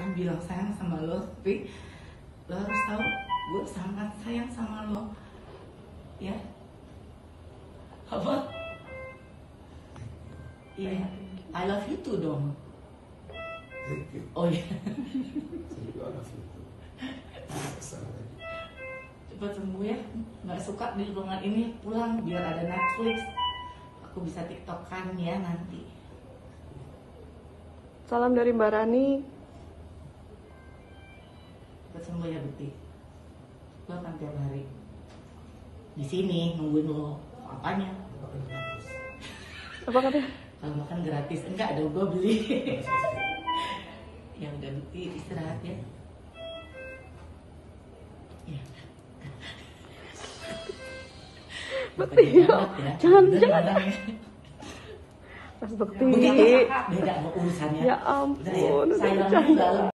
akan bilang sayang sama lo tapi lo harus tahu gue sangat sayang sama lo. Ya? Apa? Iya. I love you too dong. Oh iya. Lagi. cepat sembuh ya. Nggak suka di ruangan ini. Pulang biar ada Netflix. Aku bisa tiktokan ya nanti. Salam dari Mbak Rani. Sembuh ya Beti lo akan tiap hari di sini nungguin lo apanya. Apa katanya? kalau makan gratis enggak ada gue beli ya udah Beti istirahat ya ya banget ya. jangan, jangan. Mas Bekti. Beda urusannya Ya ya, ampun, bercanda. nggak lebih